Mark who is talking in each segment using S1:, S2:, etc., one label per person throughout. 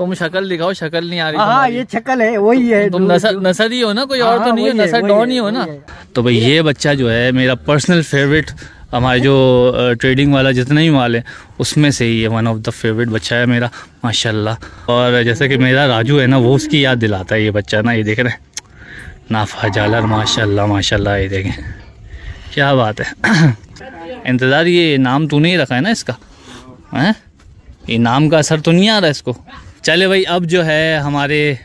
S1: तुम शक्ल दिखाओ शक्ल नहीं आ रही
S2: हाँ ये शक्ल है वही है
S1: तुम नसर नसर ही हो ना कोई और
S2: हाँ,
S1: तो नहीं हो नसर डॉन
S2: ही
S1: हो ना। तो भाई ये बच्चा जो है मेरा पर्सनल फेवरेट हमारे जो ट्रेडिंग वाला जितने भी माल है उसमें से ही है वन ऑफ़ द फेवरेट बच्चा है मेरा माशाल्लाह। और जैसे कि मेरा राजू है ना वो उसकी याद दिलाता है ये बच्चा ना ये देख रहे हैं। नाफा जालर माशाल्लाह माशाल्लाह ये देखें। क्या बात है। इंतज़ार ये नाम तूने ही रखा है ना इसका? हैं? ये नाम का असर तो नहीं आ रहा इसको? चले भाई, अब जो है हमारे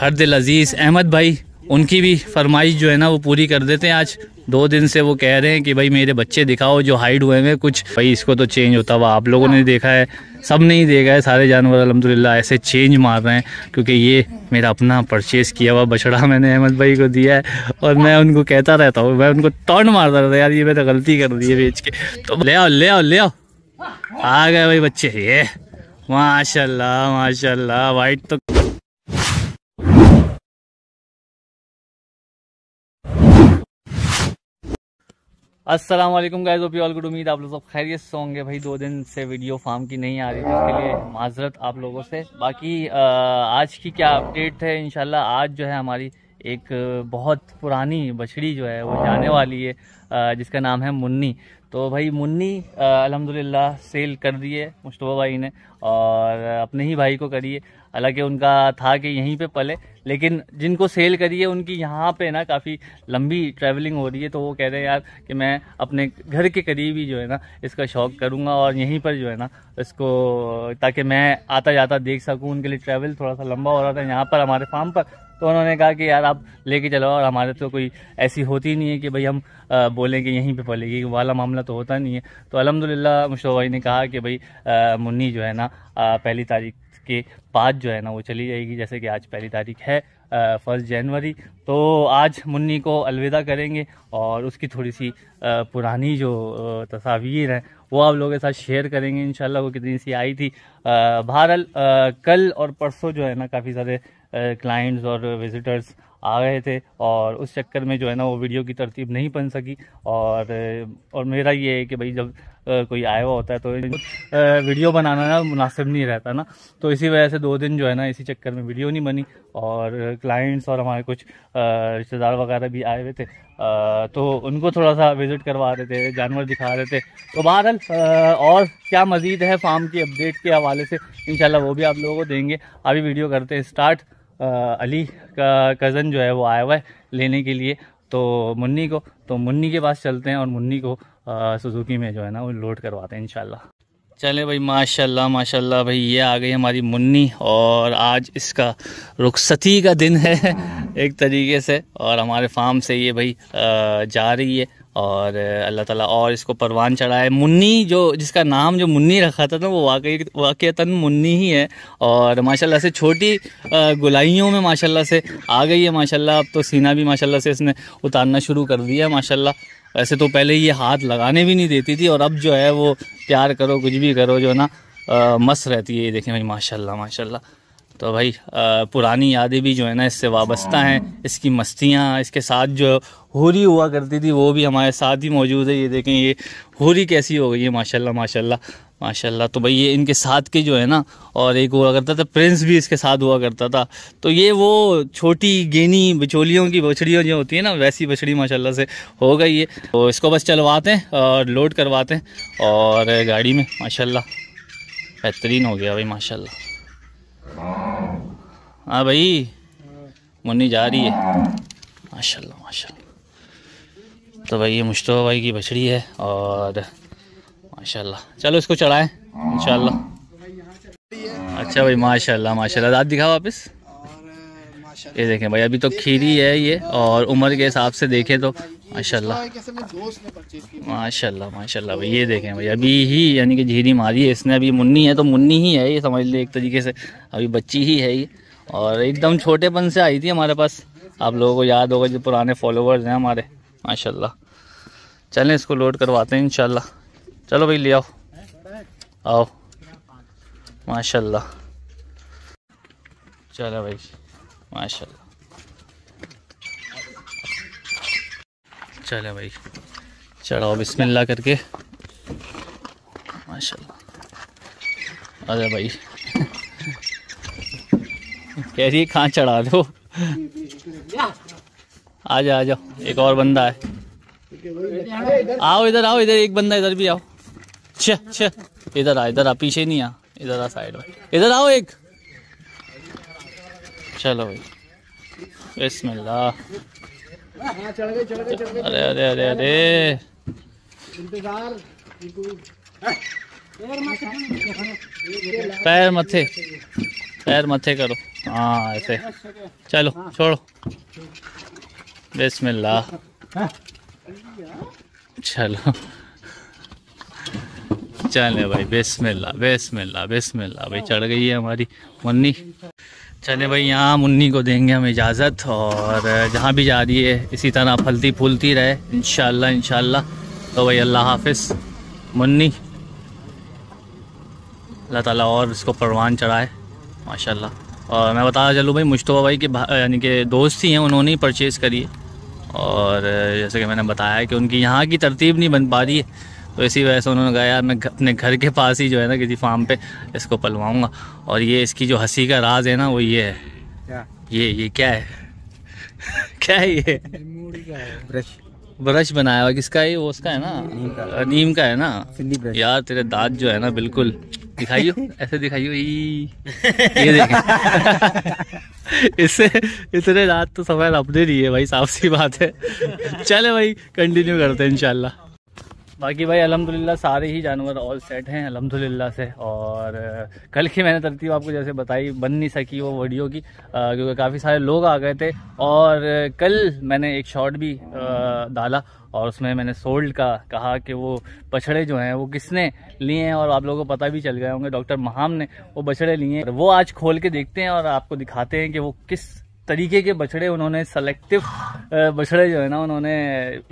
S1: हर दिल अज़ीज़ अहमद भाई, उनकी भी फरमाइश जो है ना, वो पूरी कर देते हैं आज। दो दिन से वो कह रहे हैं कि भाई, मेरे बच्चे दिखाओ जो हाइड हुए हैं कुछ। भाई, इसको तो चेंज होता हुआ आप लोगों ने देखा है। सबने ही देखा है, सारे जानवर अलहमदिल्ला ऐसे चेंज मार रहे हैं, क्योंकि ये मेरा अपना परचेज़ किया हुआ बछड़ा मैंने अहमद भाई को दिया है। और मैं उनको कहता रहता हूँ, मैं उनको तौड़ मारता रहता यार, ये मैंने गलती कर दी है बेच के। तो ले आओ ले आओ ले आओ। आ गए भाई बच्चे, ये। माशाल्लाह माशाल्लाह वाइट तो अस्सलाम वालेकुम गाइस यू ऑल गुड उम्मीद आप लोग सब खैरियत से होंगे। भाई, दो दिन से वीडियो फार्म की नहीं आ रही थी उसके लिए माजरत आप लोगों से। बाकी आज की क्या अपडेट है? इंशाल्लाह आज जो है हमारी एक बहुत पुरानी बछड़ी जो है, वो जाने वाली है। जिसका नाम है मुन्नी। तो भाई मुन्नी अलहमदिल्ला सेल कर दिए मुश्तबा भाई ने और अपने ही भाई को करिए। हालाँकि उनका था कि यहीं पे पले लेकिन जिनको सेल करी है, उनकी यहाँ पे ना काफ़ी लंबी ट्रैवलिंग हो रही है तो वो कह रहे हैं, यार, कि मैं अपने घर के करीब ही जो है ना, इसका शौक करूँगा और यहीं पर जो है ना, इसको, ताकि मैं आता जाता देख सकूँ, उनके लिए ट्रैवल थोड़ा सा लंबा हो रहा था यहाँ पर, हमारे फार्म पर. तो उन्होंने कहा कि, यार, आप लेके चलो और हमारे तो कोई ऐसी होती नहीं है कि भाई हम बोलें कि यहीं पे पलेगी, वाला मामला तो होता नहीं है। तो अलहमदिल्ला मुशो भाई ने कहा कि भाई मुन्नी जो है ना पहली तारीख के बाद जो है ना वो चली जाएगी, जैसे कि आज पहली तारीख है फ़र्स्ट जनवरी। तो आज मुन्नी को अलविदा करेंगे और उसकी थोड़ी सी पुरानी जो तस्वीर हैं, वो आप लोगों के साथ शेयर करेंगे। इंशाल्लाह वो कितनी सी आई थी। बहरहाल कल और परसों जो है ना काफ़ी सारे क्लाइंट्स और विजिटर्स आ गए थे और उस चक्कर में जो है ना वो वीडियो की तरतीब नहीं बन सकी। और और मेरा ये है कि भाई जब कोई आया हुआ होता है तो वीडियो बनाना ना मुनासिब नहीं रहता ना। तो इसी वजह से दो दिन जो है ना इसी चक्कर में वीडियो नहीं बनी और क्लाइंट्स और हमारे कुछ रिश्तेदार वगैरह भी आए हुए थे। तो उनको थोड़ा सा विज़िट करवा रहे थे, जानवर दिखा रहे थे। तो बहरहाल और क्या मज़ीद है फार्म की अपडेट के हवाले से, इंशाल्लाह वो भी आप लोगों को देंगे। अभी वीडियो करते हैं स्टार्ट अली का कज़न जो है वो आया हुआ है लेने के लिए तो मुन्नी को तो मुन्नी के पास चलते हैं और मुन्नी को सुजुकी में जो है ना वो लोड करवाते हैं, इंशाल्लाह। चले भाई, माशाल्लाह माशाल्लाह, भाई ये आ गई हमारी मुन्नी और आज इसका रुखसती का दिन है एक तरीके से और हमारे फार्म से ये भाई जा रही है। और अल्लाह ताला और इसको परवान चढ़ाए। मुन्नी जो, जिसका नाम जो मुन्नी रखा था ना, वो वाकई वाकईतन मुन्नी ही है। और माशाल्लाह से छोटी गुलाइयों में माशाल्लाह से आ गई है माशाल्लाह। अब तो सीना भी माशाल्लाह से इसने उतारना शुरू कर दिया है माशाल्लाह। वैसे तो पहले ये हाथ लगाने भी नहीं देती थी और अब जो है वो प्यार करो, कुछ भी करो, जो ना मस्त रहती है। ये देखें भाई, माशाल्लाह माशाल्लाह। तो भाई पुरानी यादें भी जो है ना इससे वाबस्ता हैं। इसकी मस्तियाँ इसके साथ जो होरी हुआ करती थी वो भी हमारे साथ ही मौजूद है। ये देखें ये होरी कैसी हो गई है माशाल्लाह माशाल्लाह माशाल्लाह। तो भाई ये इनके साथ के जो है ना और एक हुआ करता था प्रिंस भी इसके साथ हुआ करता था। तो ये वो छोटी गेनी बिचौलियों की बछड़ियाँ जो होती है ना वैसी बछड़ी माशाल्लाह से हो गई है। तो इसको बस चलवाते हैं और लोड करवाते हैं और गाड़ी में माशाल्लाह बेहतरीन हो गया भाई माशाल्लाह। हाँ भाई मुन्नी जा रही है। माशाल्लाह माशाल्लाह। तो भाई ये मुश्तबा भाई की बछड़ी है और माशाल्लाह। चलो इसको चढ़ाएँ इंशाल्लाह। अच्छा भाई माशाल्लाह माशाल्लाह। दाँत दिखाओ वापस। ये देखें भाई अभी तो खीरी है ये और उम्र के हिसाब से देखें तो माशाल्लाह। माशाल्लाह माशाल्लाह भाई ये देखें भाई अभी ही यानी कि झीरी मारी है इसने अभी मुन्नी है तो मुन्नी ही है ये समझ ले एक तरीके से अभी बच्ची ही है ये। और एकदम छोटेपन से आई थी हमारे पास। आप लोगों को याद होगा जो पुराने फॉलोवर्स हैं हमारे माशाल्लाह। चलें इसको लोड करवाते हैं इंशाल्लाह। चलो भाई ले आओ। आओ। माशाल्लाह। चलो भाई माशाल्लाह। चलो भाई। चढ़ाओ बिस्मिल्लाह करके। माशाल्लाह। अरे भाई। कह रही है कहाँ चढ़ा दो? आ जाओ आ जाओ। एक और बंदा है। आओ इधर आओ इधर। एक बंदा इधर भी आओ। छ छ। इधर आ इधर आ। पीछे नहीं आ। इधर आ साइड में। इधर आओ एक। चलो भाई। बिस्मिल्लाह। अरे अरे अरे अरे। पैर मथे पैर मथे करो। हाँ ऐसे। चलो छोड़ो। बिस्मिल्लाह। चलो। चले भाई बिस्मिल्लाह बिस्मिल्लाह बिस्मिल्लाह। भाई चढ़ गई है हमारी। मुन्नी। चले भाई, यहाँ मुन्नी को देंगे हम इजाज़त और जहाँ भी जा रही है, इसी तरह फलती फूलती रहे इन इनशाला तो भाई, अल्लाह हाफिज़। मुन्नी, अल्लाह ताला और इसको परवान चढ़ाए, माशाल्लाह। और मैं बताया चलूँ भाई, मुश्तबा भाई के यानी कि दोस्त ही हैं, उन्होंने ही परचेज़ करी और जैसे कि मैंने बताया कि उनकी यहाँ की तरतीब नहीं बन पा रही है। तो इसी वजह से उन्होंने कहा यार मैं अपने घर के पास ही जो है ना किसी फार्म पे इसको पलवाऊँगा। और ये इसकी जो हँसी का राज है ना वो ये है। क्या? ये ये क्या है? क्या है ये? ब्रश ब्रश बनाया हुआ किसका है वो उसका है ना? नीम का। है ना? यार तेरे दांत जो है ना बिल्कुल। दिखाइयो ऐसे दिखाइयो। ये देख। इससे इतने दांत तो समय अपने नहीं है भाई साफ़ सी बात है। चले भाई कंटिन्यू करते हैं इंशाल्लाह। बाकी भाई, अल्हम्दुलिल्लाह, सारे ही जानवर ऑल सेट हैं, अल्हम्दुलिल्लाह से। और कल की मैंने तरतीब आपको जैसे बताई, बन नहीं सकी वो वीडियो की क्योंकि काफ़ी सारे लोग आ गए थे। और, कल मैंने एक शॉट भी डाला, और उसमें मैंने सोल्ड का कहा कि वो बछड़े जो हैं, वो किसने लिए हैं, और आप लोगों को पता भी चल गए होंगे डॉक्टर महाम ने वो बछड़े लिए हैं। वो आज खोल के देखते हैं, और आपको दिखाते हैं कि वो किस तरीके के बछड़े उन्होंने सेलेक्टिव बछड़े जो है ना, उन्होंने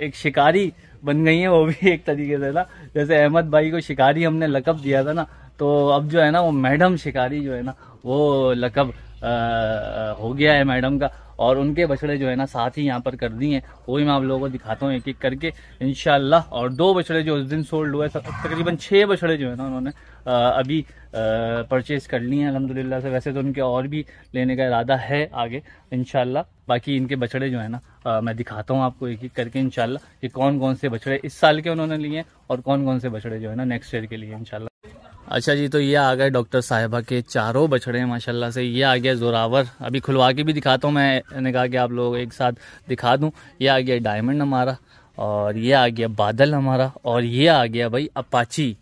S1: एक शिकारी बन गई हैं वो भी एक तरीके से ना। जैसे अहमद भाई को शिकारी हमने लकब दिया था ना तो अब जो है ना वो मैडम शिकारी जो है ना वो लकब आ, हो गया है मैडम का। और उनके बछड़े जो है ना साथ ही यहाँ पर कर दिए हैं। वही मैं आप लोगों को दिखाता हूँ एक एक करके इनशाला और दो बछड़े जो उस दिन सोल्ड हुए तकरीबन छः बछड़े जो है ना उन्होंने अभी परचेज कर लिए हैं अलहमदिल्ला से। वैसे तो उनके और भी लेने का इरादा है आगे इनशाला बाकी इनके बछड़े जो है ना आ, मैं दिखाता हूँ आपको एक एक करके इनशाला कि कौन कौन से बछड़े इस साल के उन्होंने लिए हैं और कौन कौन से बछड़े जो है ना नेक्स्ट ईयर के लिए इनशाला अच्छा जी तो ये आ गए डॉक्टर साहिबा के चारों बछड़े हैं माशाल्लाह से। ये आ गया जोरावर। अभी खुलवा के भी दिखाता हूँ मैंने कहा कि आप लोग एक साथ दिखा दूँ। ये आ गया डायमंड हमारा, और ये आ गया बादल हमारा, और ये आ गया भाई अपाची।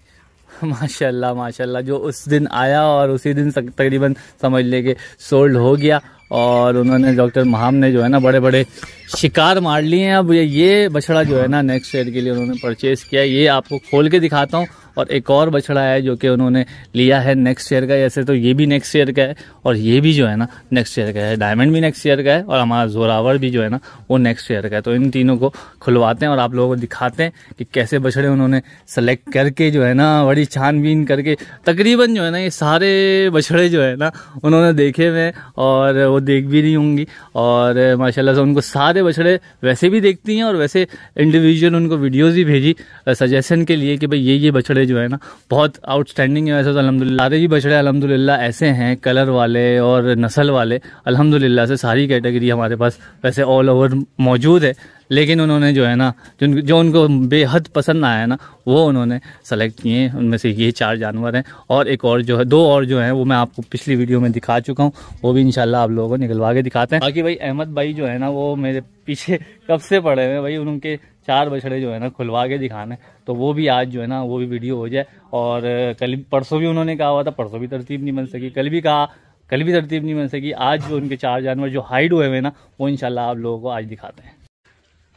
S1: माशाल्लाह माशाल्लाह, जो उस दिन आया और उसी दिन तकरीबन समझ ले के सोल्ड हो गया, और उन्होंने डॉक्टर महाम ने जो है ना बड़े बड़े शिकार मार लिए हैं। अब ये बछड़ा जो है ना नेक्स्ट ईयर के लिए उन्होंने परचेज़ किया ये आपको खोल के दिखाता हूँ। और एक और बछड़ा है जो कि उन्होंने लिया है नेक्स्ट ईयर का। ऐसे तो ये भी नेक्स्ट ईयर का है और ये भी जो है ना नेक्स्ट ईयर का है। डायमंड भी नेक्स्ट ईयर का है और हमारा जोरावर भी जो है ना, वो नेक्स्ट ईयर का है। तो इन तीनों को खुलवाते हैं और आप लोगों को दिखाते हैं कि कैसे बछड़े उन्होंने सेलेक्ट करके जो है ना, बड़ी छानबीन करके तकरीबन जो है ना, ये सारे बछड़े जो है ना, उन्होंने देखे हुए और वो देख भी रही होंगी। और माशाला से उनको सारे बछड़े वैसे भी देखती हैं और वैसे इंडिविजुअल उनको वीडियोज़ भी भेजी सजेशन के लिए कि भाई ये ये बछड़े जो है ना, बहुत आउटस्टैंडिंग है। वैसे तो अलहमदिल्ला सारे ही बछड़े अलहमदिल्ला ऐसे हैं कलर वाले और नस्ल वाले। अलहमदिल्ला से सारी कैटेगरी हमारे पास वैसे ऑल ओवर मौजूद है। लेकिन उन्होंने जो है ना जो जो उनको बेहद पसंद आया ना, वो उन्होंने सेलेक्ट किए उनमें से ये चार जानवर हैं और एक और जो है, दो और जो है, वो मैं आपको पिछली वीडियो में दिखा चुका हूँ। वो भी इनशाला आप लोगों को निकलवा के दिखाते हैं। बाकी भाई, अहमद भाई जो है ना, वो मेरे पीछे कब से पड़े हुए भाई, उनके चार बछड़े जो है ना, खुलवा के दिखाने। तो वो भी आज जो है ना, वो भी वीडियो हो जाए। और कल परसों भी उन्होंने कहा हुआ था, परसों भी तरतीब नहीं बन सकी। कल भी कहा, कल भी तरतीब नहीं बन सकी। आज जो उनके चार जानवर जो हाइड हुए हुए ना, वो इनशाला आप लोगों को आज दिखाते हैं।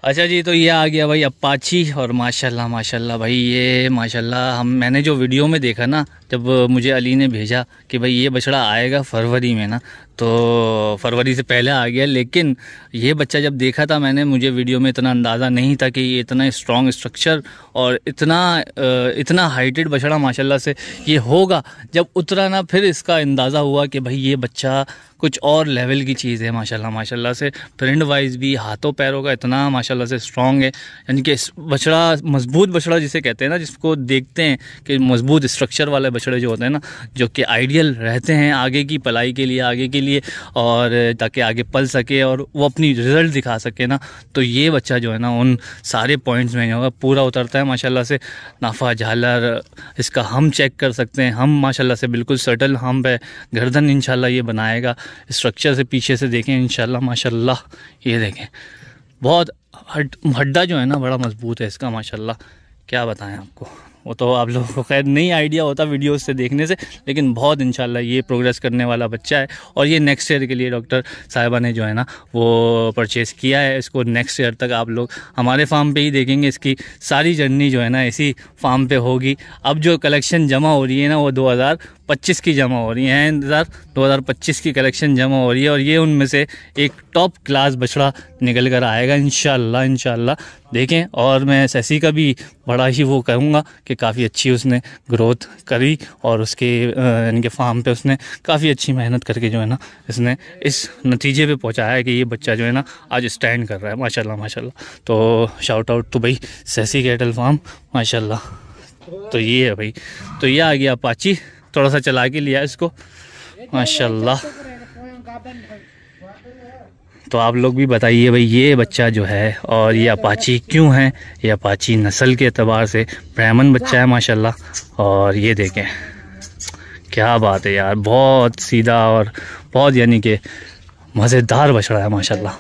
S1: अच्छा जी तो ये आ गया भाई अपाची और माशाल्लाह माशाल्लाह भाई, ये माशाल्लाह, हम, मैंने जो वीडियो में देखा ना जब मुझे अली ने भेजा कि भाई ये बछड़ा आएगा फरवरी में ना तो फरवरी से पहले आ गया। लेकिन ये बच्चा जब देखा था मैंने, मुझे वीडियो में इतना अंदाज़ा नहीं था कि ये इतना स्ट्रॉन्ग स्ट्रक्चर और इतना इतना हाइटेड बछड़ा माशाल्लाह से ये होगा। जब उतरा ना फिर इसका अंदाज़ा हुआ कि भाई ये बच्चा कुछ और लेवल की चीज़ है माशाल्लाह माशाल्लाह से प्रिंट वाइज भी हाथों पैरों का इतना माशाल्लाह से स्ट्रॉन्ग है। यानी कि बछड़ा, मज़बूत बछड़ा जिसे कहते हैं ना, जिसको देखते हैं कि मज़बूत स्ट्रक्चर वाले बछड़े जो होते हैं ना, जो कि आइडियल रहते हैं आगे की पलाई के लिए, आगे के लिए, और ताकि आगे पल सके और वो अपनी रिज़ल्ट दिखा सके ना तो ये बच्चा जो है ना, उन सारे पॉइंट्स में होगा पूरा उतरता है, माशाल्लाह से। नाफा झालर, इसका हम चेक कर सकते हैं। हम, माशाल्लाह से बिल्कुल सटल हम है गर्दन इंशाल्लाह ये बनाएगा। स्ट्रक्चर से पीछे से देखें, इंशाल्लाह, माशाल्लाह, ये देखें। बहुत हड, हड्डा जो है ना, बड़ा मज़बूत है इसका, माशाल्लाह। क्या बताएँ आपको? वो तो आप लोगों को खैर नहीं आइडिया होता वीडियो से देखने से, लेकिन बहुत इंशाल्लाह ये प्रोग्रेस करने वाला बच्चा है। और ये नेक्स्ट ईयर के लिए डॉक्टर साहिबा ने जो है ना, वो परचेज़ किया है। इसको नेक्स्ट ईयर तक आप लोग हमारे फार्म पर ही देखेंगे। इसकी सारी जर्नी जो है ना, इसी फार्म पर होगी। अब जो कलेक्शन जमा हो रही है ना, वो दो हज़ार पच्चीस की जमा हो रही है इंतज़ार? 2025 की कलेक्शन जमा हो रही है और ये उनमें से एक टॉप क्लास बछड़ा निकल कर आएगा इन इनशाला देखें, और मैं सैसी का भी बड़ा ही वो कहूँगा कि काफ़ी अच्छी उसने ग्रोथ करी और उसके इनके फार्म पे उसने काफ़ी अच्छी मेहनत करके जो है ना, इसने इस नतीजे पे पहुँचाया है कि ये बच्चा जो है ना, आज स्टैंड कर रहा है। माशाल्लाह माशाल्लाह। तो शाउट आउट तो भाई सैसी कैटल फार्म, माशाल्लाह। तो ये है भाई। तो ये आ गया पाची थोड़ा सा चला के लिया इसको। माशाल्लाह। तो आप लोग भी बताइए भाई, ये बच्चा जो है और ये अपाची क्यों है? ये अपाची नस्ल के अतबार से ब्राह्मण बच्चा है, माशाल्लाह। और ये देखें, क्या बात है यार, बहुत सीधा और बहुत यानी कि मज़ेदार बछड़ा है, माशाल्लाह।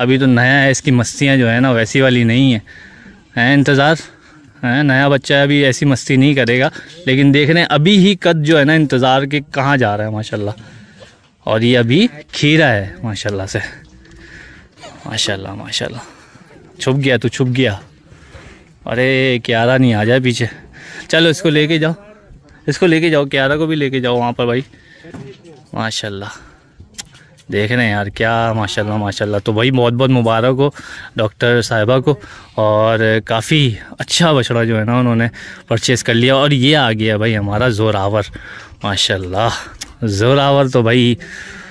S1: अभी तो नया है, इसकी मस्तियाँ जो है ना, वैसी वाली नहीं है। हैं इंतज़ार? है, नया बच्चा अभी ऐसी मस्ती नहीं करेगा, लेकिन देख रहे हैं, अभी ही कद जो है ना इंतज़ार के कहाँ जा रहा है, माशाल्लाह। और ये अभी खीरा है, माशाल्लाह से। माशाल्लाह माशाल्लाह। छुप गया तू, छुप गया। अरे, क्यारा नहीं आ जाए पीछे। चलो, इसको लेके जाओ। इसको लेके जाओ, क्यारा को भी लेके जाओ वहाँ पर भाई। माशाल्लाह। देख रहे हैं यार, क्या माशाल्लाह माशाल्लाह। तो भाई बहुत बहुत मुबारक हो डॉक्टर साहिबा को और काफ़ी अच्छा बछड़ा जो है ना उन्होंने परचेज़ कर लिया और ये आ गया भाई हमारा ज़ोरावर, माशाल्लाह। ज़ोरावर तो भाई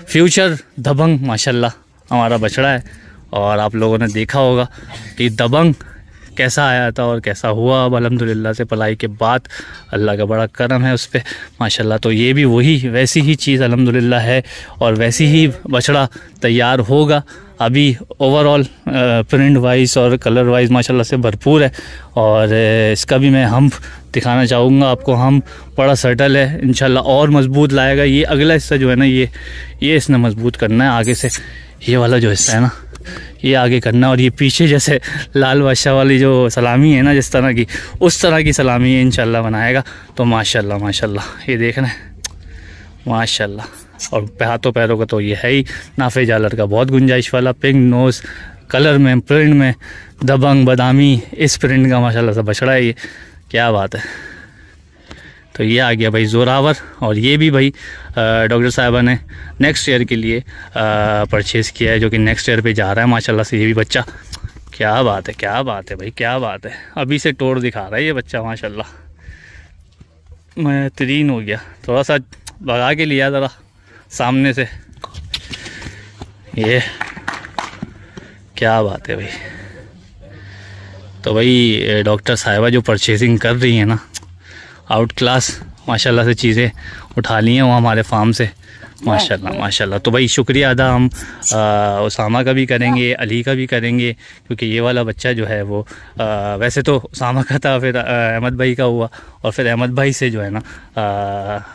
S1: फ्यूचर दबंग, माशाल्लाह, हमारा बछड़ा है और आप लोगों ने देखा होगा कि दबंग कैसा आया था और कैसा हुआ अब अलहमदिल्ला से पलाई के बाद अल्लाह का बड़ा करम है उस पर माशाल्लाह तो ये भी वही, वैसी ही चीज़ अलहमदिल्ला है और वैसी ही बछड़ा तैयार होगा। अभी ओवरऑल प्रिंट वाइज और कलर वाइज माशाल्लाह से भरपूर है और इसका भी मैं हम दिखाना चाहूँगा आपको। हम बड़ा सटल है इन और मज़बूत लाएगा। ये अगला हिस्सा जो है ना, ये ये इसने मज़बूत करना है आगे से। ये वाला जो हिस्सा है ना ये आगे करना और ये पीछे जैसे लाल बादशाह वाली जो सलामी है ना, जिस तरह की, उस तरह की सलामी इंशाल्लाह बनाएगा। तो माशाल्लाह माशाल्लाह, ये देख रहे हैं। माशाल्लाह, और हाथों पैरों का तो ये है ही। नाफे जालर का बहुत गुंजाइश वाला, पिंक नोज़, कलर में, प्रिंट में, दबंग, बादामी, इस प्रिंट का माशाल्लाह से बछड़ा है ये। क्या बात है। तो ये आ गया भाई ज़ोरावर और ये भी भाई डॉक्टर साहबा ने नेक्स्ट ईयर के लिए परचेज़ किया है, जो कि नेक्स्ट ईयर पे जा रहा है, माशाल्लाह से ये भी बच्चा। क्या बात है, क्या बात है भाई, क्या बात है। अभी से टोर दिखा रहा है ये बच्चा, माशाल्लाह। मैं तरीन हो गया, थोड़ा सा भगा के लिया ज़रा, सामने से। ये, क्या बात है भाई। तो भाई डॉक्टर साहिबा जो परचेजिंग कर रही है ना आउट क्लास माशाल्लाह से चीज़ें उठा ली हैं वो हमारे फार्म से। माशाल्लाह माशाल्लाह। तो भाई शुक्रिया अदा हम उसामा का भी करेंगे अली का भी करेंगे क्योंकि ये वाला बच्चा जो है वो आ, वैसे तो उसामा का था फिर अहमद भाई का हुआ और फिर अहमद भाई से जो है ना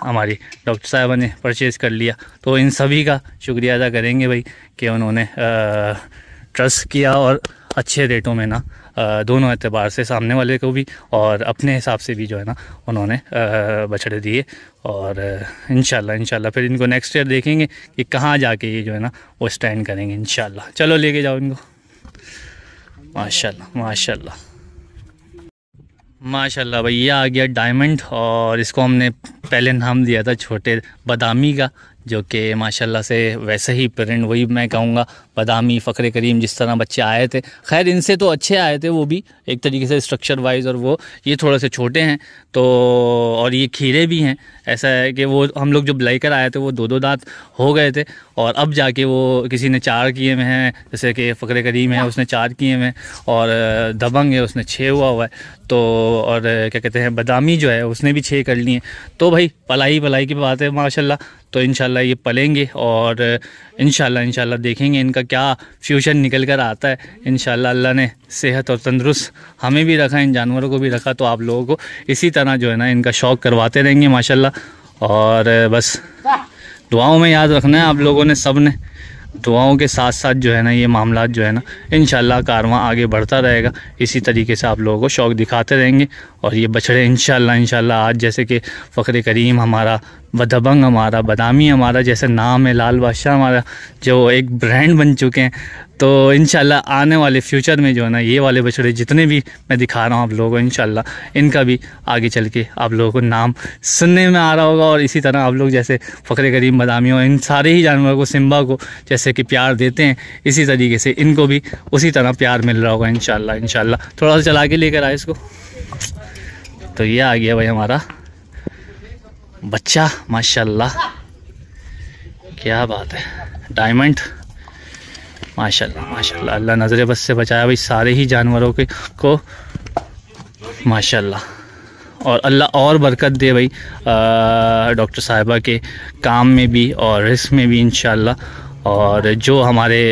S1: हमारी डॉक्टर साहबा ने परचेज़ कर लिया। तो इन सभी का शुक्रिया अदा करेंगे भाई कि उन्होंने ट्रस्ट किया और अच्छे रेटों में ना दोनों एतबार से सामने वाले को भी और अपने हिसाब से भी जो है ना, उन्होंने बछड़े दिए और इन इन फिर इनको नेक्स्ट ईयर देखेंगे कि कहाँ जाके ये जो है ना, वो स्टैंड करेंगे इन चलो लेके जाओ इनको। माशाल्लाह माशाल्लाह। माशाल्लाह भैया आ गया डायमंड और इसको हमने पहले नाम दिया था छोटे बादामी का। जो कि माशाल्लाह से वैसे ही प्रिंट वही मैं कहूँगा, बदामी, फ़खर करीम जिस तरह बच्चे आए थे। खैर, इनसे तो अच्छे आए थे, वो भी एक तरीके से स्ट्रक्चर वाइज और वो ये थोड़े से छोटे हैं तो और ये खीरे भी हैं। ऐसा है कि वो हम लोग जब लेकर आए थे, वो दो दो दांत हो गए थे और अब जाके वो किसी ने चार किए हुए हैं जैसे कि फ़खर करीम है उसने चार किए हुए हैं और दबंग है उसने छः हुआ हुआ है। तो और क्या कहते हैं बदामी जो है उसने भी छः कर लिए। तो भाई पलाई पलाई की बात है माशाल्लाह। तो इन ये पलेंगे और इन इंशाल्लाह देखेंगे इनका क्या फ्यूचर निकल कर आता है। इन अल्लाह ने सेहत और तंदरुस्त हमें भी रखा इन जानवरों को भी रखा तो आप लोगों को इसी तरह जो है ना इनका शौक़ करवाते रहेंगे माशाल्लाह। और बस। दुआओं में याद रखना है आप लोगों ने, सबने। दुआओं के साथ साथ जो है ना, ये मामला जो है ना इन कारवां आगे बढ़ता रहेगा। इसी तरीके से आप लोगों को शौक़ दिखाते रहेंगे और ये बछड़े इन शाला आज जैसे कि फ़्र करीम हमारा बदबंग हमारा, बदामी हमारा, जैसे नाम है, लाल बादशाह हमारा, जो एक ब्रांड बन चुके हैं। तो इन आने वाले फ्यूचर में जो है ना, ये वाले बछड़े जितने भी मैं दिखा रहा हूँ आप लोगों को इन इनका भी आगे चल के आप लोगों को नाम सुनने में आ रहा होगा। और इसी तरह आप लोग जैसे फ़ख्र करीम बदामी इन सारे ही जानवरों को, सिम्बा को जैसे कि प्यार देते हैं, इसी तरीके से इनको भी उसी तरह प्यार मिल रहा होगा इन शाला थोड़ा सा चला के लेकर आए इसको। तो ये आ गया भाई हमारा बच्चा, माशाल्लाह। क्या बात है। डायमंड। माशाल्लाह माशाल्लाह। अल्लाह नज़र बस से बचाया भाई, सारे ही जानवरों के को। माशाल्लाह। और अल्लाह और बरकत दे भाई डॉक्टर साहिबा के काम में भी और रिस्क में भी इन और जो हमारे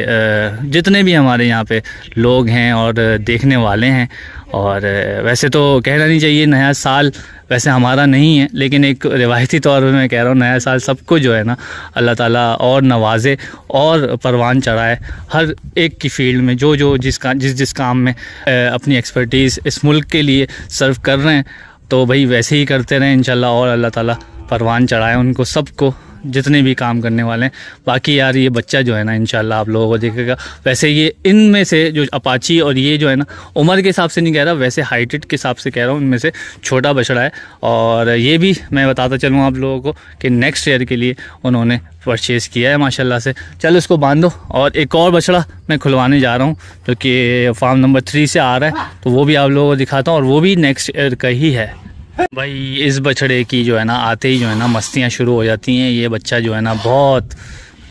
S1: जितने भी हमारे यहाँ पे लोग हैं और देखने वाले हैं और वैसे तो कहना नहीं चाहिए नया साल वैसे हमारा नहीं है, लेकिन एक रिवायती तौर पर मैं कह रहा हूँ, नया साल सबको जो है ना, अल्लाह ताला और नवाजे और परवान चढ़ाए हर एक की फ़ील्ड में जो जो जिस का, जिस जिस काम में अपनी एक्सपर्टीज़ इस मुल्क के लिए सर्व कर रहे हैं तो भाई वैसे ही करते रहें इन और अल्लाह ताला परवान चढ़ाए उनको सबको। जितने भी काम करने वाले हैं। बाकी यार ये बच्चा जो है ना इनशाला आप लोगों को देखेगा। वैसे ये इनमें से जो अपाची और ये जो है ना, उम्र के हिसाब से नहीं कह रहा, वैसे हाइटेड के हिसाब से कह रहा हूँ, इनमें से छोटा बछड़ा है। और ये भी मैं बताता चलूँ आप लोगों को कि नेक्स्ट ईयर के लिए उन्होंने परचेज़ किया है, माशाल्लाह से। चलो इसको बांधो। और एक और बछड़ा मैं खुलवाने जा रहा हूँ, जो कि फार्म नंबर थ्री से आ रहा है तो वो भी आप लोगों को दिखाता हूँ। और वो भी नेक्स्ट ईयर का ही है। भाई, इस बछड़े की जो है ना, आते ही जो है ना, मस्तियाँ शुरू हो जाती हैं। ये बच्चा जो है ना, बहुत,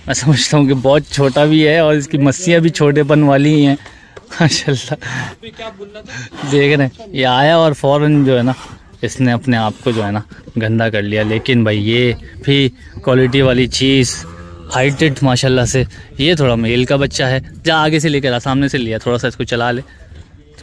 S1: मैं समझता हूँ कि बहुत छोटा भी है और इसकी मस्तियाँ भी छोटेपन वाली ही हैं। माशाल्लाह। देख रहे हैं, ये आया और फ़ौरन जो है ना, इसने अपने आप को जो है ना, गंदा कर लिया। लेकिन भाई, ये भी क्वालिटी वाली चीज़ हाइटेड माशाल्लाह से। ये थोड़ा मेल का बच्चा है। जहाँ आगे से लेकर आ, सामने से लिया, थोड़ा सा इसको चला ले।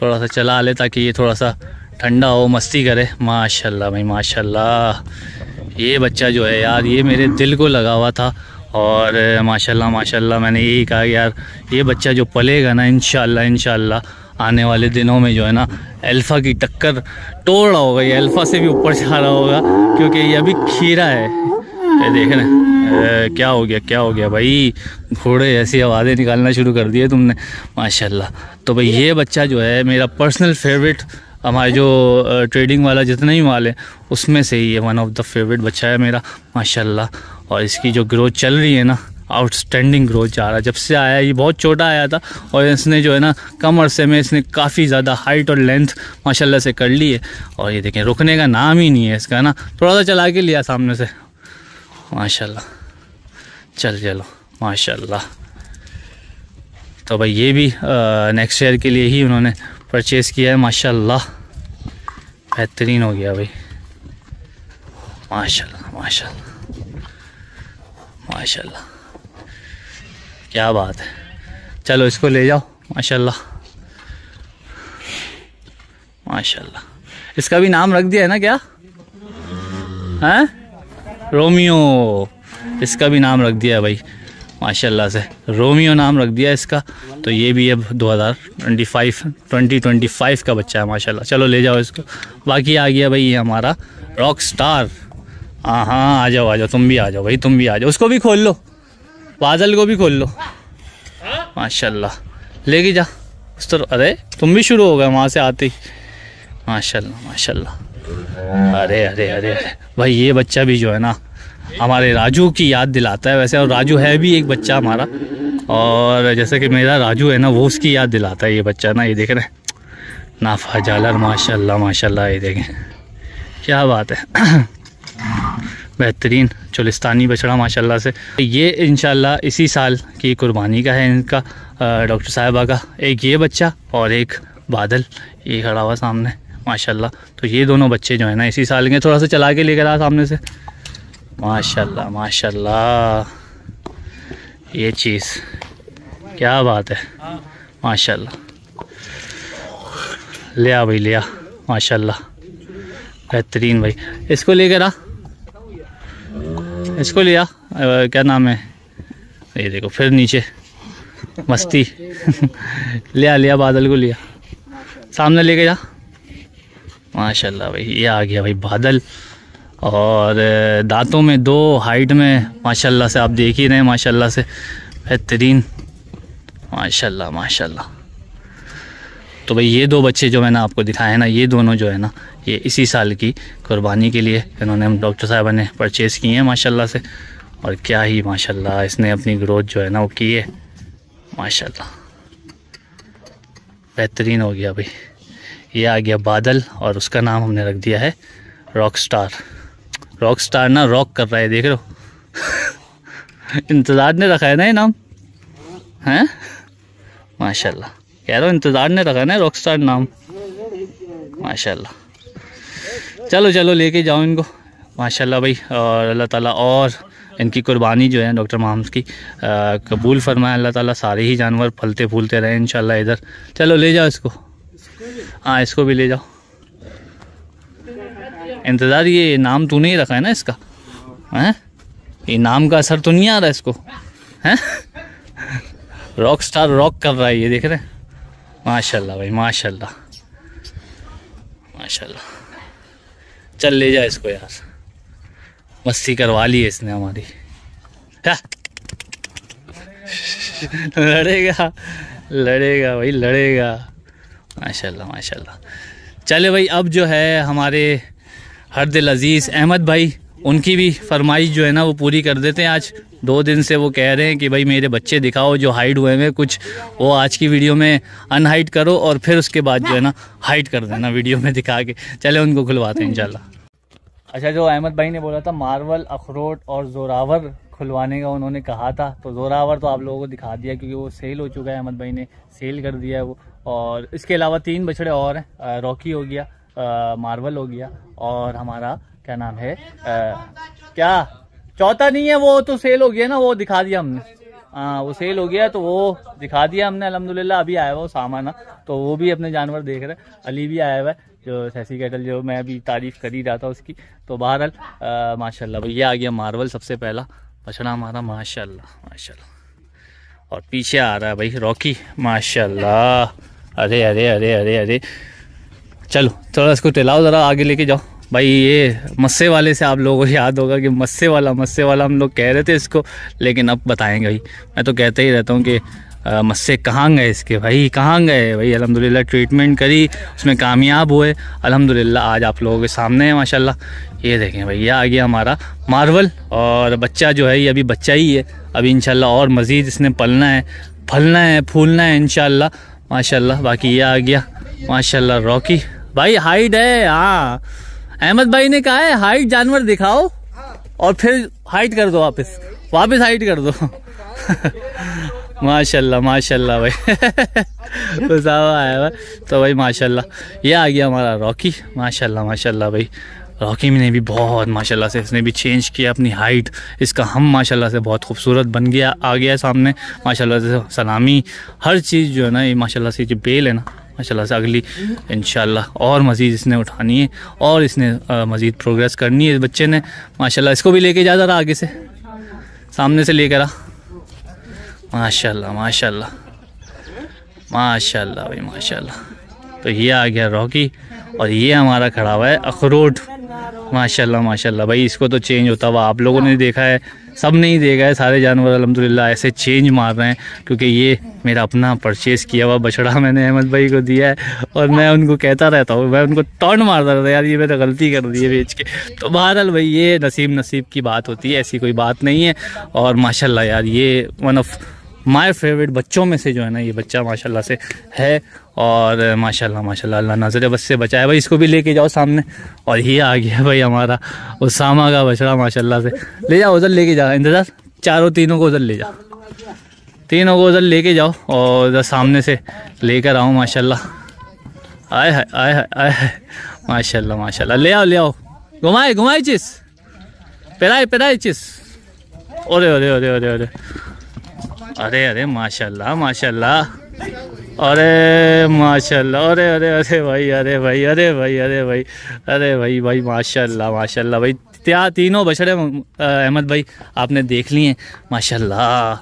S1: थोड़ा सा चला ले ताकि ये थोड़ा सा ठंडा हो, मस्ती करे। माशाल्लाह भाई, माशाल्लाह। ये बच्चा जो है यार, ये मेरे दिल को लगा हुआ था और माशाल्लाह माशाल्लाह, मैंने यही कहा यार, ये बच्चा जो पलेगा ना इन इन आने वाले दिनों में जो है ना, अल्फ़ा की टक्कर तोड़ रहा होगा, ये अल्फ़ा से भी ऊपर जा रहा होगा, क्योंकि ये अभी खीरा है। ये देख रहे क्या हो गया, क्या हो गया भाई? घोड़े ऐसी आवाज़ें निकालना शुरू कर दिए तुमने, माशाल्लाह। तो भाई ये बच्चा जो है, मेरा पर्सनल फेवरेट हमारे जो ट्रेडिंग वाला जितना ही माल है, उसमें से ही है वन ऑफ़ द फेवरेट बच्चा है मेरा, माशाल्लाह। और इसकी जो ग्रोथ चल रही है ना आउटस्टैंडिंग ग्रोथ जा रहा है। जब से आया, ये बहुत छोटा आया था, और इसने जो है ना, कम अरसे में इसने काफ़ी ज़्यादा हाइट और लेंथ माशाल्लाह से कर ली है। और ये देखें, रुकने का नाम ही नहीं है इसका ना? थोड़ा सा चला के लिया सामने से। माशाल्लाह। चल, चलो। माशाल्लाह। तो भाई, ये भी नेक्स्ट ईयर के लिए ही उन्होंने परचेज़ किया है, माशाल्लाह। बेहतरीन हो गया भाई। माशाल्लाह माशाल्लाह। माशाल्लाह। क्या बात है। चलो इसको ले जाओ, माशाल्लाह। माशाल्लाह। इसका भी नाम रख दिया है ना क्या? हैं? रोमियो। इसका भी नाम रख दिया है भाई। माशाल्लाह से। रोमियो नाम रख दिया इसका। तो ये भी अब 2025 2025 का बच्चा है, माशाल्लाह। चलो ले जाओ इसको। बाकी आ गया भाई ये हमारा रॉक स्टार हाँ हाँ आ जाओ आ जाओ, तुम भी आ जाओ भाई, तुम भी आ जाओ। उसको भी खोल लो। बादल को भी खोल लो। माशाल्लाह। लेके जा। उस तरह, अरे, तुम भी शुरू हो गए, वहाँ से आते ही। माशाल्लाह माशाल्लाह। अरे अरे अरे अरे। भाई ये बच्चा भी जो है ना हमारे राजू की याद दिलाता है वैसे, और राजू है भी एक बच्चा हमारा। और जैसे कि मेरा राजू है ना, वो उसकी याद दिलाता है, ये बच्चा ना, ये देख रहे हैं। नाफा जालर, माशाल्लाह माशाल्लाह, ये देखें। क्या बात है। बेहतरीन, चुलिस्तानी बछड़ा, माशाल्लाह से। ये इनशाला इसी साल की कुर्बानी का है इनका डॉक्टर साहिबा का। एक ये बच्चा और एक बादल, ये खड़ा हुआ सामने, माशाल्लाह। तो ये दोनों बच्चे जो है ना, इसी साल के, थोड़ा सा चला के लेकर आ सामने से। माशाल्लाह माशाल्लाह। ये चीज़, क्या बात है। माशाल्लाह। लिया भाई लिया माशाल्लाह। बेहतरीन भाई। इसको लेकर आ। इसको लिया क्या नाम है? ये देखो, फिर नीचे। मस्ती। लिया लिया बादल को लिया सामने लेके जा। माशाल्लाह भाई, ये आ गया भाई बादल। और दांतों में दो, हाइट में, माशाल्लाह से आप देख ही रहे हैं, माशाल्लाह से। बेहतरीन। माशाल्लाह माशाल्लाह। तो भाई, ये दो बच्चे जो मैंने आपको दिखाए हैं ना, ये दोनों जो है ना, ये इसी साल की कुर्बानी के लिए इन्होंने डॉक्टर साहबा ने परचेज़ किए हैं, माशाल्लाह से। और क्या ही, माशाल्लाह, इसने अपनी ग्रोथ जो है ना, वो की है। माशाल्लाह। बेहतरीन हो गया भाई। ये आ गया बादल, और उसका नाम हमने रख दिया है, रॉक स्टार। रॉक स्टार ना रॉक कर रहा है, देख लो इंतज़ार ने रखा है ना ये नाम? हैं? माशाल्लाह। कह रहा हूँ, इंतज़ार ने रखा है ना रॉक स्टार नाम? माशाल्लाह। चलो चलो, लेके जाओ इनको। माशाल्लाह भाई, और अल्लाह ताला और इनकी कुर्बानी जो है डॉक्टर माहमद की कबूल फरमाए। अल्लाह ताला सारे ही जानवर फलते फूलते रहे, इंशाल्लाह इधर। चलो, ले जाओ इसको। हाँ इसको भी ले जाओ। इंतज़ार, ये नाम तू नहीं रखा है ना इसका? हैं? ये नाम का असर तो नहीं आ रहा इसको? हैं? रॉक स्टार रॉक कर रहा है ये, देख रहे हैं? माशाल्लाह भाई, माशाल्लाह। माशाल्लाह। चल ले जा इसको यार। मस्ती करवा ली है इसने हमारी। लड़ेगा लड़ेगा भाई, लड़ेगा। माशाल्लाह माशाल्लाह। चले भाई, अब जो है हमारे हर दिल अज़ीज़ अहमद भाई, उनकी भी फरमाइश जो है ना वो पूरी कर देते हैं। आज दो दिन से वो कह रहे हैं कि भाई, मेरे बच्चे दिखाओ जो हाइट हुए हैं, कुछ वो आज की वीडियो में अनहाइट करो और फिर उसके बाद जो है ना हाइट कर देना वीडियो में दिखा के। चले, उनको खुलवाते हैं इंशाल्लाह। अच्छा जो अहमद भाई ने बोला था, मार्वल, अखरोट और जोरावर खुलवाने का उन्होंने कहा था। तो जोरावर तो आप लोगों को दिखा दिया, क्योंकि वो सेल हो चुका है, अहमद भाई ने सेल कर दिया है वो। और इसके अलावा तीन बछड़े और हैं रॉकी हो गया मार्वल हो गया और हमारा क्या नाम है आ, क्या? चौथा नहीं है वो तो सेल हो गया ना वो दिखा दिया हमने। हाँ वो सेल हो गया तो वो दिखा दिया हमने अलहमदुल्ला अभी आया हुआ वो सामान तो वो भी अपने जानवर देख रहे हैं। अली भी आया हुआ है जो सैसी कैटल जो मैं अभी तारीफ़ कर ही रहा था उसकी। तो बहरहाल माशाल्लाह भैया आ गया मार्वल सबसे पहला। बछड़ा हमारा माशाल्लाह माशाल्लाह। और पीछे आ रहा है भाई रॉकी माशाल्लाह। अरे अरे अरे अरे अरे। चलो, थोड़ा इसको टिलाओ ज़रा आगे लेके जाओ। भाई, ये मस्से वाले से आप लोगों को याद होगा कि मस्से वाला मस्से वाला हम लोग कह रहे थे इसको, लेकिन अब बताएँगे भाई। मैं तो कहते ही रहता हूँ कि मस्से कहाँ गए इसके? भाई, कहाँ गए? भाई अलहमदिल्ला ट्रीटमेंट करी, उसमें कामयाब हुए। अलहमदिल्ला आज आप लोगों के सामने है, माशाल्लाह। ये देखें भाई, ये आ गया हमारा मार्वल, और बच्चा जो है, ये अभी बच्चा ही है। अभी इंशाल्लाह और मज़ीद इसने पलना है, फलना है, फूलना है इनशाला माशाल्लाह, बाकी ये आ गया, माशाल्लाह, रॉकी। भाई हाइट है हाँ। अहमद भाई ने कहा है हाइट जानवर दिखाओ और फिर हाइट कर दो वापस। वापस हाइट कर दो। माशाल्लाह माशाल्लाह भाई। आया तो भाई, माशाल्लाह। ये आ गया हमारा रॉकी माशाल्लाह माशाल्लाह भाई। रॉकी ने भी बहुत, माशाल्लाह से इसने भी चेंज किया अपनी हाइट इसका हम, माशाल्लाह से बहुत खूबसूरत बन गया, आ गया सामने। माशाल्लाह से सलामी। हर चीज़ जो है ना, ये माशाल्लाह से जो बेल है ना माशाल्लाह से अगली इन और मज़ीद इसने उठानी है, और इसने मज़ीद प्रोग्रेस करनी है इस बच्चे ने। माशाल्लाह, इसको भी लेके जा रहा आगे से। सामने से लेकर आ। माशाल्लाह माशाल्लाह। माशाल्लाह भाई, माशाल्लाह। तो ये आ गया रॉकी, और ये हमारा खड़ा हुआ है अखरोट। माशाल्लाह माशाल्लाह। भाई, इसको तो चेंज होता हुआ आप लोगों ने देखा है। सब नहीं देगा सारे जानवर अलहमदिल्ला ऐसे चेंज मार रहे हैं, क्योंकि ये मेरा अपना परचेज़ किया हुआ बछड़ा मैंने अहमद भाई को दिया है, और मैं उनको कहता रहता हूँ, मैं उनको टर्न मारता रहता यार, ये मैंने गलती कर दी है बेच के। तो बहरहाल भाई, ये नसीब नसीब की बात होती है, ऐसी कोई बात नहीं है, और माशाला यार, ये वन ऑफ़ माय फेवरेट बच्चों में से जो है ना ये बच्चा माशाल्लाह से है और माशाल्लाह माशाल्लाह, अल्लाह नज़र बस से बचाए भाई इसको भी लेके जाओ सामने। और ये आ गया भाई हमारा उसामा का बछड़ा माशाल्लाह से। ले जाओ, उधर लेके जाओ। इंतज़ार, चारों तीनों को उधर ले जाओ। तीनों को उधर लेके जाओ और उधर सामने से लेकर आओ, माशाल्लाह। आए है आए है आए है ले आओ ले आओ। घुमाए घुमाए चीज़ पेराए पेराए चीज़ अरे अरे अरे अरे अरे अरे अरे, माशाल्लाह माशाल्लाह। अरे माशाल्लाह, अरे अरे अरे भाई अरे भाई अरे भाई अरे भाई अरे भाई भाई, माशाल्लाह माशाल्लाह। भाई क्या तीनों बछड़े अहमद भाई, आपने देख लिए। माशाल्लाह।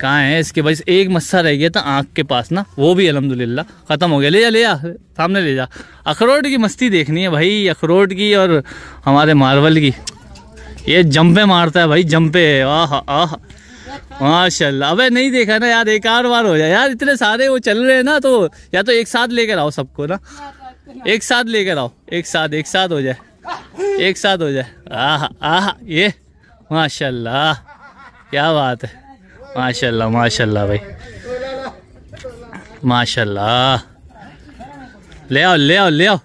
S1: कहाँ है इसके? भाई, एक मस्सा रह गया था आँख के पास ना, वो भी अलहमदिल्ला ख़त्म हो गया। ले जा ले जा, सामने ले जा। अखरोट की मस्ती देखनी है भाई, अखरोट की और हमारे मार्बल की। ये जंपे मारता है भाई, जंपे आह आह। माशाल्लाह। अबे, नहीं देखा ना यार, एक आर बार हो जाए। यार, इतने सारे वो चल रहे हैं ना तो या तो एक साथ लेकर आओ सबको ना। एक साथ लेकर आओ। एक साथ एक साथ हो जाए। एक साथ हो जाए। आह आह, ये, माशाल्लाह। क्या बात है। माशाल्लाह माशाल्लाह भाई। माशाल्लाह। ले आओ ले आओ ले आओ।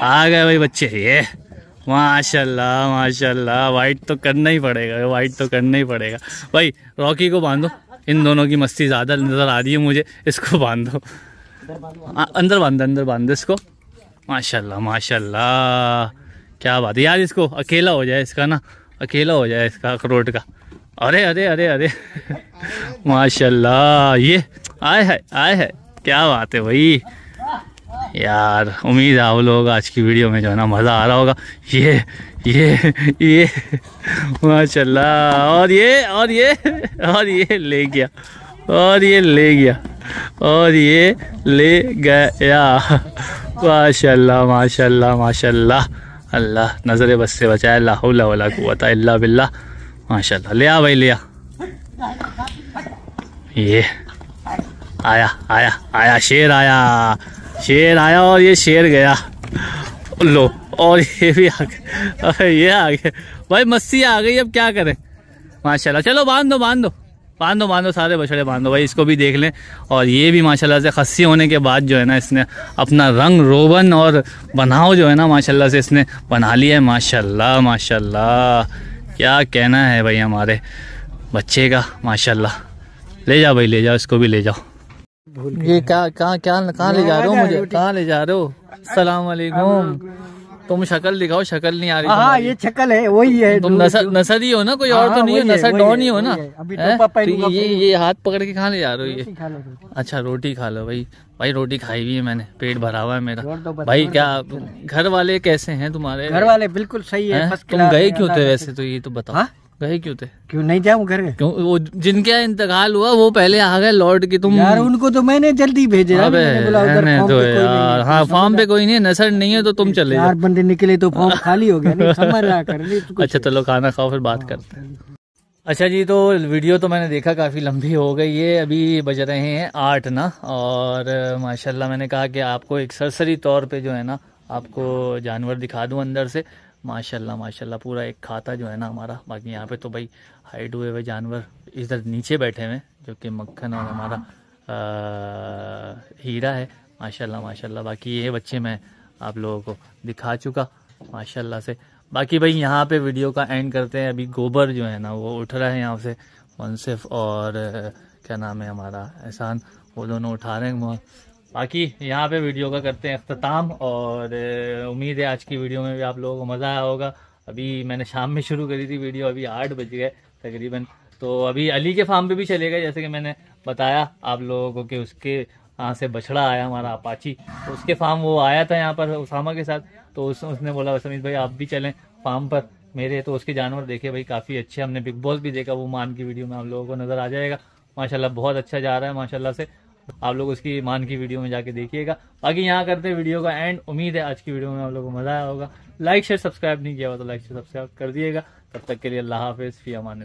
S1: आ गए भाई बच्चे, ये। माशाल्लाह माशाल्लाह। वाइट तो करना ही पड़ेगा वाइट तो करना ही पड़ेगा। भाई रॉकी को बांधो। इन दोनों की मस्ती ज़्यादा नज़र आ रही है मुझे, इसको बांधो। अंदर बाँध अंदर बाँध इसको। माशाल्लाह माशाल्लाह। क्या बात है यार इसको, अकेला हो जाए इसका ना। अकेला हो जाए इसका अखरोट का। अरे अरे अरे अरे। माशाल्लाह, ये, आए है आए है। क्या बात है भाई। यार, उम्मीद है आप लोग आज की वीडियो में जो है ना मज़ा आ रहा होगा। ये ये ये, माशाल्लाह, और ये और ये और ये ले गया, और ये ले गया, और ये ले गया। माशाल्लाह माशाल्लाह माशाल्लाह। अल्लाह, नज़र बस से बचाए अल्लाह वला कुव्वत इल्ला बिल्लाह। माशाल्लाह, ले आ भाई, ले आ। ये, आया आया आया, शेर आया। शेर आया और ये शेर गया। लो, और ये भी आ गया। ये आ गया। भाई, मस्ती आ गई, अब क्या करें? माशाल्लाह। चलो, बाँध दो बाँध। दो बाँध दो बाँध दो सारे बछड़े बाँध। दो भाई, इसको भी देख लें। और ये भी माशाल्लाह से खस्सी होने के बाद जो है ना, इसने अपना रंग रोबन और बनाओ जो है ना, माशाल्लाह से इसने बना लिया है। माशाल्लाह माशाल्लाह। क्या कहना है भाई हमारे बच्चे का? माशाल्लाह। ले जाओ भाई, ले जाओ, इसको भी ले जाओ। ये क्या कहाँ क्या कहाँ ले जा रहे हो मुझे? कहाँ ले जा रहे हो? सलाम वालेकुम। तुम शक्ल दिखाओ शक्ल नहीं आ रही
S2: हाँ ये शक्ल है वही है
S1: तुम नसर नसर ही हो ना कोई और तो नहीं हो? नसर डॉन ही हो ना?
S2: अभी
S1: हैं?
S2: तो
S1: तो ये ये हाथ पकड़ के कहाँ ले जा रहे हो ये। अच्छा रोटी खा लो भाई। भाई रोटी खाई हुई है मैंने पेट भरा हुआ है मेरा। भाई क्या घर वाले कैसे हैं तुम्हारे?
S2: घर वाले बिल्कुल सही है
S1: तुम गए क्यों थे वैसे तो ये तो बताओ।
S2: हाँ?
S1: गए क्यों थे?
S2: क्यों नहीं जाऊँ घर
S1: क्यों? वो जिनके यहाँ इंतकाल हुआ वो पहले आ गए लौट के। तुम
S2: यार उनको तो मैंने जल्दी भेजे।
S1: अबे रहने
S2: फॉर्म
S1: दो
S2: पे कोई नहीं
S1: यार।
S2: हाँ
S1: फॉर्म पे कोई नहीं नसर नहीं है तो तुम चले जाओ।
S2: चार बंदे निकले तो फॉर्म खाली हो गया। तो
S1: अच्छा चलो खाना खाओ फिर बात करते हैं। अच्छा जी तो वीडियो तो मैंने देखा काफ़ी लंबी हो गई है। अभी बज रहे हैं आठ ना और माशाल्लाह मैंने कहा कि आपको एक सरसरी तौर पे जो है ना आपको जानवर दिखा दूँ अंदर से। माशाल्लाह माशाल्लाह पूरा एक खाता जो है ना हमारा। बाकी यहाँ पे तो भाई हाइड हुए हुए जानवर इधर नीचे बैठे हुए जो कि मक्खन और हमारा अ, हीरा है। माशाल्लाह माशाल्लाह बाकी ये बच्चे मैं आप लोगों को दिखा चुका माशाल्लाह से। बाकी भाई यहाँ पे वीडियो का एंड करते हैं। अभी गोबर जो है ना वो उठ रहा है यहाँ से। मुनसिफ और क्या नाम है हमारा एहसान वो दोनों उठा रहे हैं। बाकी यहाँ पे वीडियो का करते हैं अख्ताम और उम्मीद है आज की वीडियो में भी आप लोगों को मज़ा आया होगा। अभी मैंने शाम में शुरू करी थी वीडियो अभी आठ बज गए तकरीबन। तो अभी अली के फार्म पे भी चले गए जैसे कि मैंने बताया आप लोगों को कि उसके यहाँ से बछड़ा आया हमारा अपाची तो उसके फार्म वो आया था यहाँ पर उसामा के साथ तो उस, उसने बोला समीत भाई आप भी चलें फार्म पर मेरे। तो उसके जानवर देखे भाई काफ़ी अच्छे हमने बिग बॉस भी देखा वो मान की वीडियो में आप लोगों को नज़र आ जाएगा। माशाल्लाह बहुत अच्छा जा रहा है माशाल्लाह से। आप लोग उसकी मान की वीडियो में जाके देखिएगा। बाकी यहाँ करते हैं वीडियो का एंड उम्मीद है आज की वीडियो में आप लोगों को मज़ा आया होगा। लाइक शेयर सब्सक्राइब नहीं किया हुआ तो लाइक शेयर सब्सक्राइब कर दिएगा। तब तक के लिए अल्लाह हाफिज। फ़ी अमान